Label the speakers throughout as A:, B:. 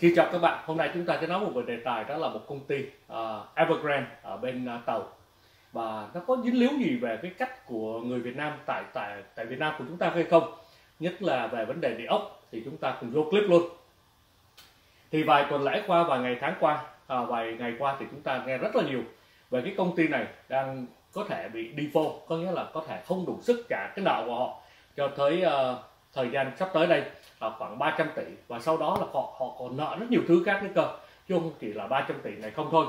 A: Xin chào các bạn, hôm nay chúng ta sẽ nói một về đề tài đó là một công ty uh, Evergrande ở bên uh, Tàu. Và nó có dính líu gì về cái cách của người Việt Nam tại tại tại Việt Nam của chúng ta hay không? Nhất là về vấn đề địa ốc thì chúng ta cùng vô clip luôn. Thì vài tuần lễ qua vài ngày tháng qua à, vài ngày qua thì chúng ta nghe rất là nhiều về cái công ty này đang có thể bị default có nghĩa là có thể không đủ sức trả cái nợ của họ cho tới uh, thời gian sắp tới đây là khoảng 300 tỷ. Và sau đó là họ họ còn nợ rất nhiều thứ khác nữa cơ. Chứ không chỉ là 300 tỷ này không thôi.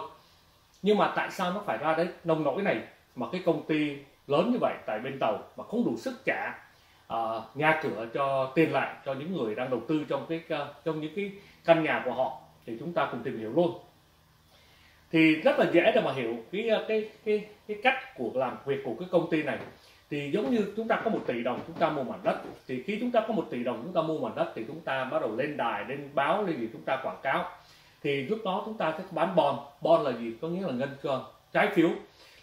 A: Nhưng mà tại sao nó phải ra đấy? Nông nỗi này mà cái công ty lớn như vậy tại bên tàu mà không đủ sức trả uh, nhà cửa cho tiền lại cho những người đang đầu tư trong cái uh, trong những cái căn nhà của họ thì chúng ta cùng tìm hiểu luôn. Thì rất là dễ để mà hiểu cái à, cái cái cái cách của làm việc của cái công ty này thì giống như chúng ta có một tỷ đồng, chúng ta mua mảnh đất. Thì khi chúng ta có một tỷ đồng, chúng ta mua mảnh đất thì chúng ta bắt đầu lên đài, lên báo, lên gì chúng ta quảng cáo. Thì lúc đó chúng ta sẽ bán bond. Bond là gì? Có nghĩa là ngân cơ, trái phiếu.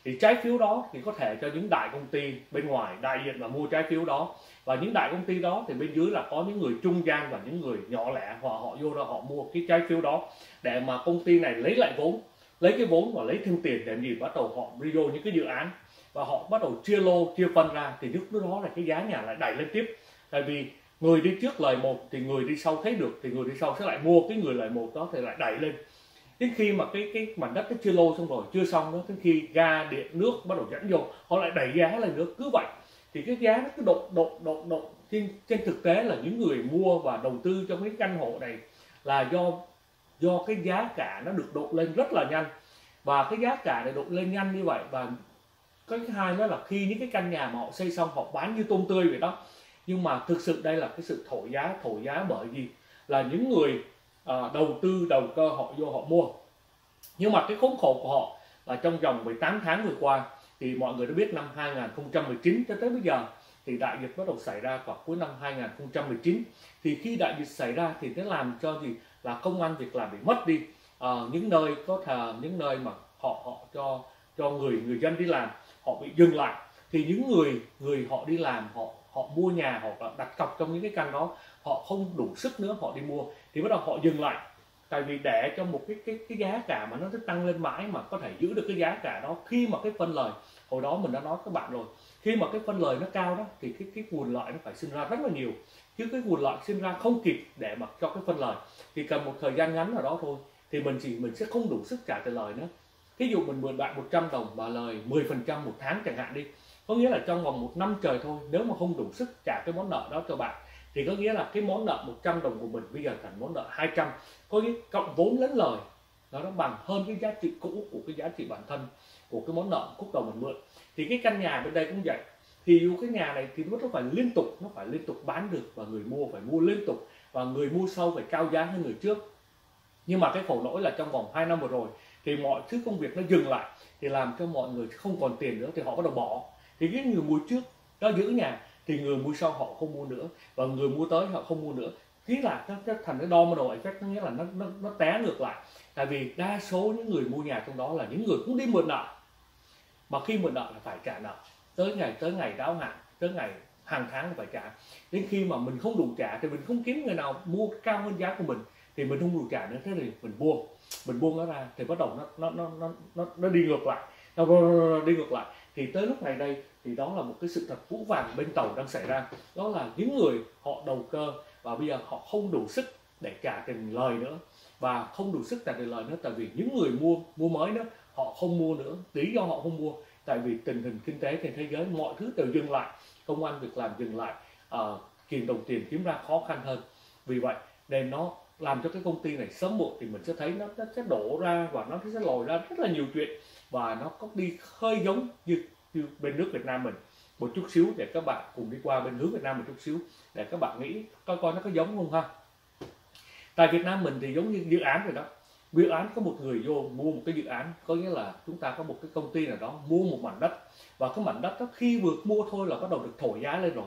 A: Thì trái phiếu đó thì có thể cho những đại công ty bên ngoài, đại diện và mua trái phiếu đó. Và những đại công ty đó thì bên dưới là có những người trung gian và những người nhỏ lẻ. Họ họ vô đó họ mua cái trái phiếu đó để mà công ty này lấy lại vốn. Lấy cái vốn và lấy thêm tiền để gì? Bắt đầu họ đi vô những cái dự án và họ bắt đầu chia lô, chia phân ra, thì lúc đó là cái giá nhà lại đẩy lên tiếp. Tại vì người đi trước lời một thì người đi sau thấy được, thì người đi sau sẽ lại mua cái người lời một đó thì lại đẩy lên. Đến khi mà cái cái mảnh đất nó chưa lô xong rồi, chưa xong nữa đến khi ga, điện, nước bắt đầu dẫn vô, họ lại đẩy giá lên nữa, cứ vậy. Thì cái giá nó cứ độ độ độ độ trên trên thực tế là những người mua và đầu tư trong cái căn hộ này là do do cái giá cả nó được độ lên rất là nhanh. Và cái giá cả này độ lên nhanh như vậy và cái thứ hai đó là khi những cái căn nhà mà họ xây xong họ bán như tôm tươi vậy đó. Nhưng mà thực sự đây là cái sự thổi giá thổi giá bởi vì là những người à, đầu tư đầu cơ họ vô họ mua. Nhưng mà cái khốn khổ của họ là trong vòng 18 tháng vừa qua thì mọi người đã biết năm 2019 cho tới bây giờ thì đại dịch bắt đầu xảy ra vào cuối năm 2019 thì khi đại dịch xảy ra thì nó làm cho gì? Là công an việc làm bị mất đi. À, những nơi có thờ những nơi mà họ họ cho cho người người dân đi làm họ bị dừng lại. Thì những người người họ đi làm, họ họ mua nhà, họ đặt cọc trong những cái căn đó, họ không đủ sức nữa, họ đi mua. Thì bắt đầu họ dừng lại. Tại vì để cho một cái cái cái giá cả mà nó cứ tăng lên mãi mà có thể giữ được cái giá cả đó khi mà cái phân lời, hồi đó mình đã nói các bạn rồi, khi mà cái phân lời nó cao đó, thì cái cái nguồn lợi nó phải sinh ra rất là nhiều. Chứ cái nguồn lợi sinh ra không kịp để mà cho cái phân lời, thì cần một thời gian ngắn nào đó thôi, thì mình chỉ, mình sẽ không đủ sức trả tiền lời nữa ví dụ mình mượn bạn 100 đồng và lời 10% một tháng chẳng hạn đi, có nghĩa là trong vòng một năm trời thôi, nếu mà không đủ sức trả cái món nợ đó cho bạn, thì có nghĩa là cái món nợ 100 đồng của mình, bây giờ thành món nợ 200 có nghĩa cộng vốn lẫn lời, nó nó bằng hơn cái giá trị cũ của cái giá trị bản thân của cái món nợ khúc đầu mình mượn. Thì cái căn nhà bên đây cũng vậy, thì dù cái nhà này thì nó phải liên tục, nó phải liên tục bán được và người mua phải mua liên tục và người mua sau phải cao giá hơn người trước. Nhưng mà cái khổ lỗi là trong vòng 2 năm vừa rồi thì mọi thứ công việc nó dừng lại thì làm cho mọi người không còn tiền nữa thì họ bắt đầu bỏ. Thì cái người mua trước nó giữ nhà thì người mua sau họ không mua nữa và người mua tới họ không mua nữa. Khiến là nó, nó thành cái domino effect nó nghĩa là nó, nó nó té ngược lại. Tại vì đa số những người mua nhà trong đó là những người cũng đi mượn nợ. Mà khi mượn nợ là phải trả nợ. Tới ngày tới ngày đáo hạn tới ngày hàng tháng phải trả. Đến khi mà mình không đủ trả thì mình không kiếm người nào mua cao hơn giá của mình thì mình không đủ trả nữa. Thế thì mình buông mình buông nó ra thì bắt đầu nó nó nó nó nó, nó đi ngược lại. Nó đi ngược lại. Thì tới lúc này đây thì đó là một cái sự thật vũ vàng bên tàu đang xảy ra. Đó là những người họ đầu cơ và bây giờ họ không đủ sức để trả tiền lời nữa. Và không đủ sức trả tiền lời nữa tại vì những người mua mua mới nữa họ không mua nữa. Lý do họ không mua tại vì tình hình kinh tế trên thế giới mọi thứ đều dừng lại. Công an việc làm dừng lại ờ, uh, kiềm đồng tiền kiếm ra khó khăn hơn. Vì vậy nên nó làm cho cái công ty này sớm muộn thì mình sẽ thấy nó, nó sẽ đổ ra và nó sẽ lòi ra rất là nhiều chuyện. Và nó có đi hơi giống như, như bên nước Việt Nam mình. Một chút xíu để các bạn cùng đi qua bên hướng Việt Nam một chút xíu để các bạn nghĩ coi coi nó có giống không ha. Tại Việt Nam mình thì giống như dự án rồi đó. Dự án có một người vô mua một cái dự án có nghĩa là chúng ta có một cái công ty nào đó mua một mảnh đất. Và cái mảnh đất đó khi vừa mua thôi là bắt đầu được thổi giá lên rồi.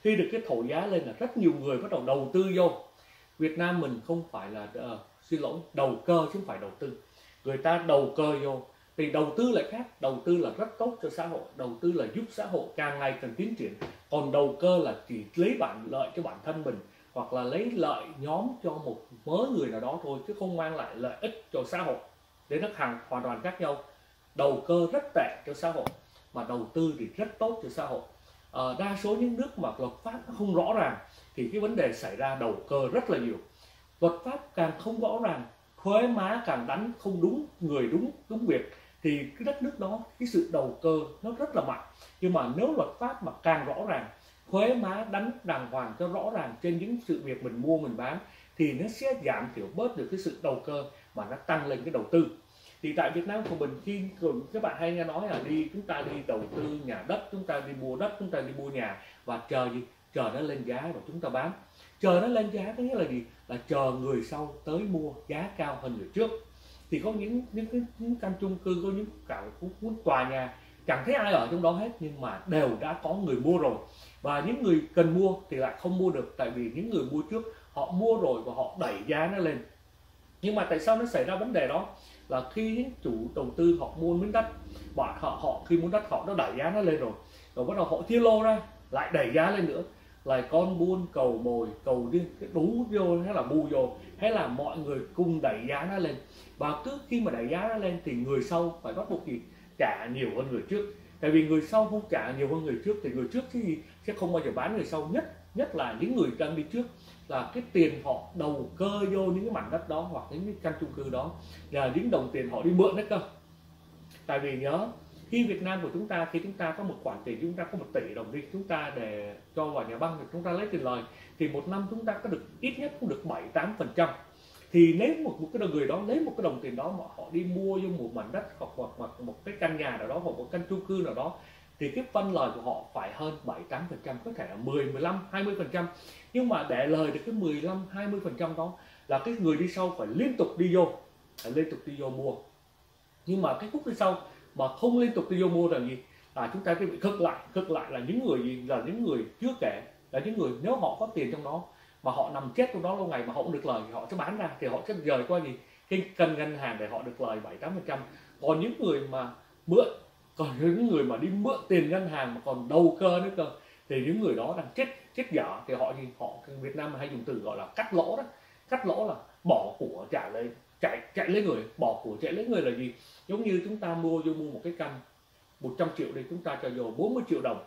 A: Khi được cái thổi giá lên là rất nhiều người bắt đầu đầu tư vô. Việt Nam mình không phải là uh, xin lỗi đầu cơ chứ không phải đầu tư. Người ta đầu cơ vô thì đầu tư lại khác. Đầu tư là rất tốt cho xã hội đầu tư là giúp xã hội càng ngày càng tiến triển. Còn đầu cơ là chỉ lấy bản lợi cho bản thân mình hoặc là lấy lợi nhóm cho một mớ người nào đó thôi chứ không mang lại lợi ích cho xã hội. Đến nước hàng hoàn toàn khác nhau. Đầu cơ rất tệ cho xã hội mà đầu tư thì rất tốt cho xã hội à, đa số những nước mà luật pháp không rõ ràng thì cái vấn đề xảy ra đầu cơ rất là nhiều. Luật pháp càng không rõ ràng thuế má càng đánh không đúng người đúng đúng việc thì cái đất nước đó cái sự đầu cơ nó rất là mạnh. Nhưng mà nếu luật pháp mà càng rõ ràng thuế má đánh đàng hoàng cho rõ ràng trên những sự việc mình mua mình bán thì nó sẽ giảm thiểu bớt được cái sự đầu cơ mà nó tăng lên cái đầu tư thì tại Việt Nam của mình khi các bạn hay nghe nói là đi, chúng ta đi đầu tư nhà đất, chúng ta đi mua đất, chúng ta đi mua nhà và chờ gì? Chờ nó lên giá rồi chúng ta bán. Chờ nó lên giá có nghĩa là gì? Là chờ người sau tới mua giá cao hơn người trước. Thì có những những cái, những căn chung cư, có những cả cuốn tòa nhà, chẳng thấy ai ở trong đó hết nhưng mà đều đã có người mua rồi. Và những người cần mua thì lại không mua được, tại vì những người mua trước họ mua rồi và họ đẩy giá nó lên. Nhưng mà tại sao nó xảy ra vấn đề đó? Là khi chủ đầu tư họ mua miếng đất bọn họ họ, khi muốn đất họ nó đẩy giá nó lên rồi rồi bắt đầu họ chia lô ra, lại đẩy giá lên nữa. Lại con buôn cầu mồi, cầu đi đủ vô, hay là bu vô, hay là mọi người cùng đẩy giá nó lên. Và cứ khi mà đẩy giá nó lên thì người sau phải bắt buộc gì? Trả nhiều hơn người trước. Tại vì người sau không trả nhiều hơn người trước, thì người trước thì sẽ không bao giờ bán người sau, nhất nhất là những người đang đi trước là cái tiền họ đầu cơ vô những cái mảnh đất đó hoặc những cái căn chung cư đó là những đồng tiền họ đi mượn đấy cơ. Tại vì nhớ khi Việt Nam của chúng ta khi chúng ta có một khoản tiền chúng ta có một tỷ đồng đi chúng ta để cho vào nhà băng thì chúng ta lấy tiền lời thì một năm chúng ta có được ít nhất cũng được 7 8 phần trăm. Thì nếu một, một cái người đó lấy một cái đồng tiền đó mà họ đi mua vô một mảnh đất hoặc, hoặc, hoặc một cái căn nhà nào đó hoặc một căn chung cư nào đó thì cái phân lời của họ phải hơn 7 8 phần trăm, có thể là 10 15 20 phần trăm. Nhưng mà để lời được cái 15 20 phần trăm đó là cái người đi sau phải liên tục đi vô, phải liên tục đi vô mua. Nhưng mà cái khúc đi sau mà không liên tục đi vô mua là gì? Là chúng ta cái bị khất lại khất lại là những người gì? Là những người chưa kể, là những người nếu họ có tiền trong đó mà họ nằm chết trong đó lâu ngày mà họ không được lời thì họ sẽ bán ra, thì họ sẽ rời qua gì? Cái kênh ngân hàng để họ được lời bảy tám phần trăm. Còn những người mà mượn còn những người mà đi mượn tiền ngân hàng mà còn đầu cơ nữa cơ, thì những người đó đang chết chết dở, thì họ gì họ Việt Nam hay dùng từ gọi là cắt lỗ đó. Cắt lỗ là bỏ của trả lấy, chạy chạy lấy người. Bỏ của chạy lấy người là gì? Giống như chúng ta mua vô mua một cái căn 100 triệu đây chúng ta cho vô 40 triệu đồng.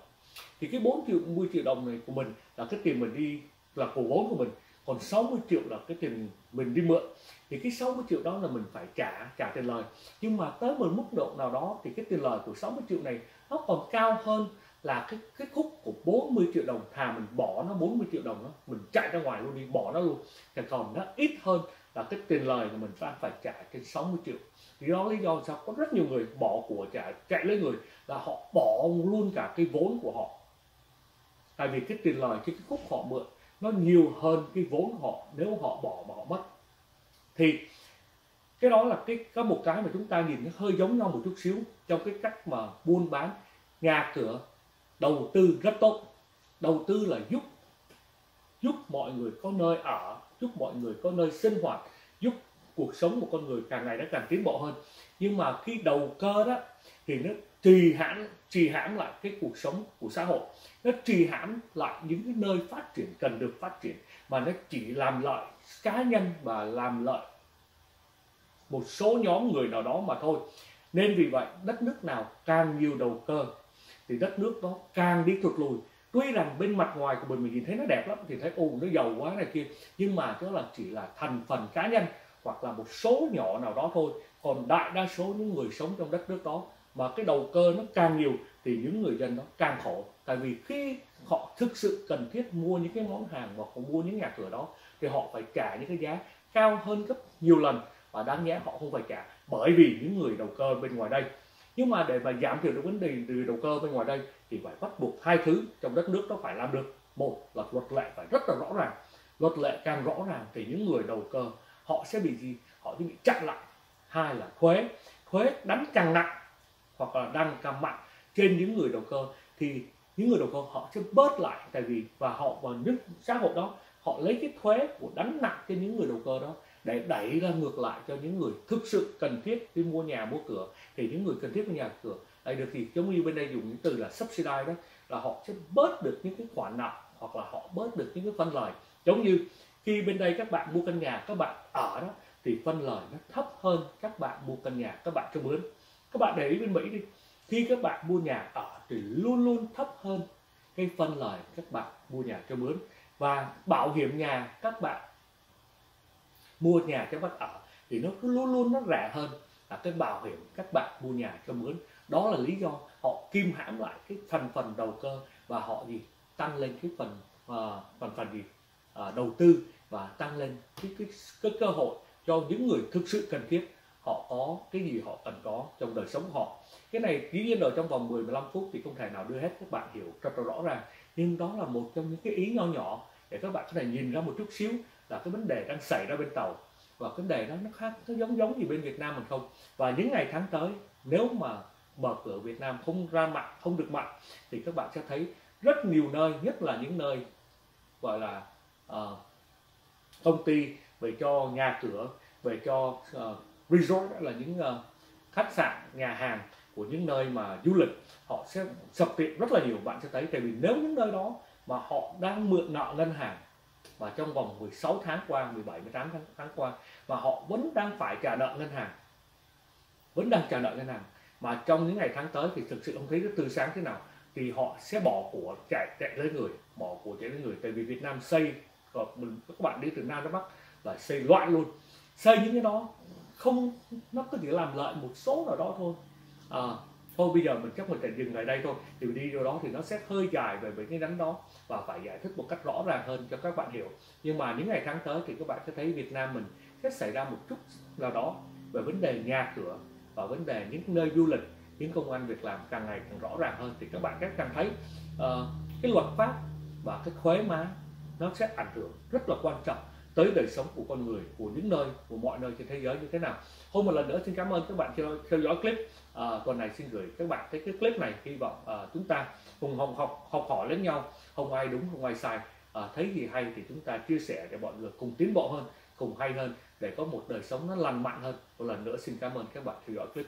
A: Thì cái 4 triệu 10 triệu đồng này của mình là cái tiền mình đi, là cổ vốn của mình còn 60 triệu là cái tiền mình đi mượn. Thì cái 60 triệu đó là mình phải trả trả tiền lời. Nhưng mà tới một mức độ nào đó thì cái tiền lời của 60 triệu này nó còn cao hơn là cái cái khúc của 40 triệu đồng. Thà mình bỏ nó 40 triệu đồng đó mình chạy ra ngoài luôn đi bỏ nó luôn. Thì còn nó ít hơn là cái tiền lời mà mình phải phải trả trên 60 triệu. Thì đó lý do sao có rất nhiều người bỏ của trả chạy lấy người là họ bỏ luôn cả cái vốn của họ. Tại vì cái tiền lời cái, cái khúc họ mượn nó nhiều hơn cái vốn họ, nếu họ bỏ mà họ mất. Thì cái đó là cái, có một cái mà chúng ta nhìn nó hơi giống nhau một chút xíu trong cái cách mà buôn bán nhà cửa, đầu tư rất tốt, đầu tư là giúp giúp mọi người có nơi ở, giúp mọi người có nơi sinh hoạt, giúp cuộc sống của con người càng ngày nó càng tiến bộ hơn. Nhưng mà khi đầu cơ đó, thì nó trì hãm trì hãm lại cái cuộc sống của xã hội. Nó trì hãm lại những cái nơi phát triển, cần được phát triển, mà nó chỉ làm lợi cá nhân và làm lợi một số nhóm người nào đó mà thôi. Nên vì vậy, đất nước nào càng nhiều đầu cơ, thì đất nước đó càng đi thụt lùi. Tuy rằng bên mặt ngoài của mình mình nhìn thấy nó đẹp lắm, thì thấy, ồ, nó giàu quá này kia. Nhưng mà đó là chỉ là thành phần cá nhân hoặc là một số nhỏ nào đó thôi. Còn đại đa số những người sống trong đất nước đó, mà cái đầu cơ nó càng nhiều thì những người dân nó càng khổ. Tại vì khi họ thực sự cần thiết mua những cái món hàng hoặc mua những nhà cửa đó, thì họ phải trả những cái giá cao hơn gấp nhiều lần. Và đáng nhẽ họ không phải trả, bởi vì những người đầu cơ bên ngoài đây. Nhưng mà để mà giảm thiểu được vấn đề từ đầu cơ bên ngoài đây, thì phải bắt buộc hai thứ trong đất nước đó phải làm được. Một là luật lệ phải rất là rõ ràng. Luật lệ càng rõ ràng thì những người đầu cơ họ sẽ bị gì? Họ sẽ bị chặn lại. Hai là thuế thuế đánh càng nặng hoặc là đang càng mạnh trên những người đầu cơ thì những người đầu cơ họ sẽ bớt lại. Tại vì và họ và nước xã hội đó, họ lấy cái thuế của đánh nặng trên những người đầu cơ đó để đẩy ra ngược lại cho những người thực sự cần thiết đi mua nhà, mua cửa. Thì những người cần thiết mua nhà, cửa đây được thì giống như bên đây dùng những từ là subsidize đó, là họ sẽ bớt được những cái khoản nợ hoặc là họ bớt được những cái phân lời. Giống như khi bên đây các bạn mua căn nhà các bạn ở đó thì phân lời nó thấp hơn các bạn mua căn nhà các bạn cho mướn các bạn để ý bên mỹ đi khi các bạn mua nhà ở thì luôn luôn thấp hơn cái phân lời các bạn mua nhà cho mướn và bảo hiểm nhà các bạn mua nhà cho bạn ở thì nó cứ luôn luôn nó rẻ hơn là cái bảo hiểm các bạn mua nhà cho mướn đó là lý do họ kim hãm lại cái phần phần đầu cơ và họ gì? Tăng lên cái phần uh, phần phần gì? À, đầu tư và tăng lên cái, cái cái cơ hội cho những người thực sự cần thiết. Họ có cái gì họ cần có trong đời sống họ. Cái này dĩ nhiên ở trong vòng 10 15 phút thì không thể nào đưa hết các bạn hiểu rất là rõ ràng. Nhưng đó là một trong những cái ý nho nhỏ để các bạn có thể nhìn ra một chút xíu là cái vấn đề đang xảy ra bên tàu. Và vấn đề đó nó khác nó giống giống gì bên Việt Nam mình không? Và những ngày tháng tới nếu mà mở cửa Việt Nam không ra mặt không được mặt thì các bạn sẽ thấy rất nhiều nơi nhất là những nơi gọi là uh, công ty về cho nhà cửa về cho uh, resort là những uh, khách sạn nhà hàng của những nơi mà du lịch họ sẽ sập tiệm rất là nhiều bạn sẽ thấy. Tại vì nếu những nơi đó mà họ đang mượn nợ ngân hàng và trong vòng 16 tháng qua 17 18 tháng, tháng qua và họ vẫn đang phải trả nợ ngân hàng vẫn đang trả nợ ngân hàng mà trong những ngày tháng tới thì thực sự không thấy rất tươi sáng thế nào thì họ sẽ bỏ của chạy chạy lấy người bỏ của chạy lấy người. Tại vì Việt Nam xây và mình các bạn đi từ Nam ra Bắc là xây loạn luôn. Xây những cái đó không nó có thể làm lợi một số nào đó thôi. À, thôi bây giờ mình chắc mình phải dừng lại đây thôi. Thì mình đi vô đó thì nó sẽ hơi dài về mấy cái đánh đó và phải giải thích một cách rõ ràng hơn cho các bạn hiểu. Nhưng mà những ngày tháng tới thì các bạn sẽ thấy Việt Nam mình sẽ xảy ra một chút nào đó về vấn đề nhà cửa và vấn đề những nơi du lịch những công an việc làm càng ngày càng rõ ràng hơn. Thì các bạn các càng thấy uh, cái luật pháp và cái thuế má nó sẽ ảnh hưởng rất là quan trọng tới đời sống của con người của những nơi của mọi nơi trên thế giới như thế nào. Hôm một lần nữa xin cảm ơn các bạn theo, theo dõi clip. À, tuần này xin gửi các bạn cái, cái clip này hy vọng à, chúng ta cùng học học học hỏi lẫn nhau. Không ai đúng không ai sai. À, thấy gì hay thì chúng ta chia sẻ để mọi người cùng tiến bộ hơn cùng hay hơn để có một đời sống nó lành mạnh hơn. Một lần nữa xin cảm ơn các bạn theo dõi clip.